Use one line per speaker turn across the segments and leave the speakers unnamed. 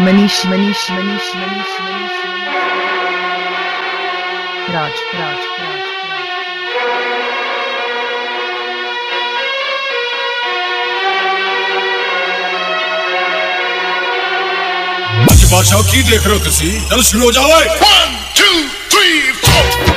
मनीष मनीष मनीष मनीष मनीष। राज
राज राज। बादशाह की देख रहे हो तुम चल शुरू हो जाओ
one two three four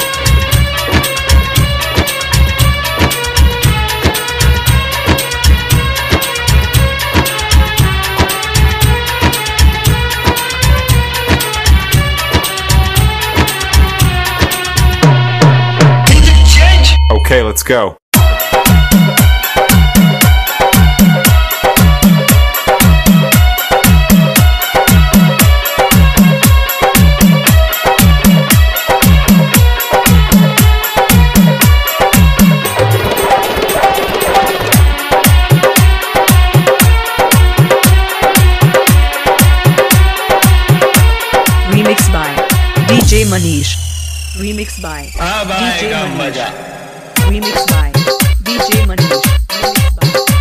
Okay, let's go.
Remix by DJ Manish. Remix by DJ Manish. Remix by DJ Manish.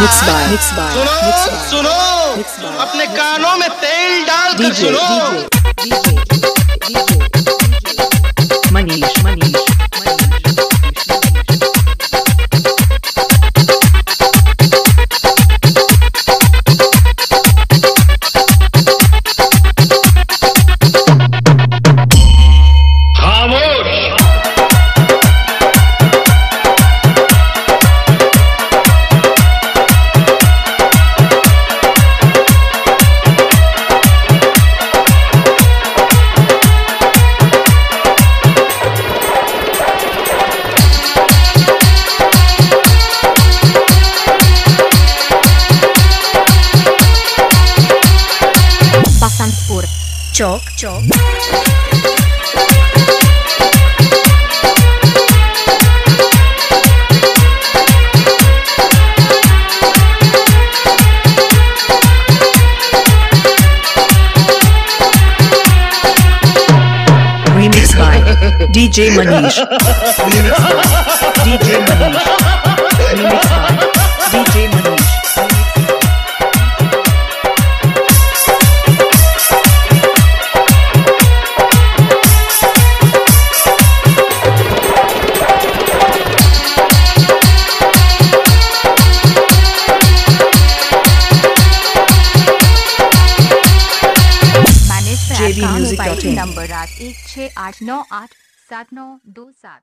Mix by Mix by
सुनो
Mix by
सुनो अपने कानों में तेल डाल कर
DJ
सुनो
Chowk Chowk Remix by DJ Manish. Remix by DJ Manish. Remix by JB
mobile number आठ एक छः आठ नौ आठ सात नौ दो सात।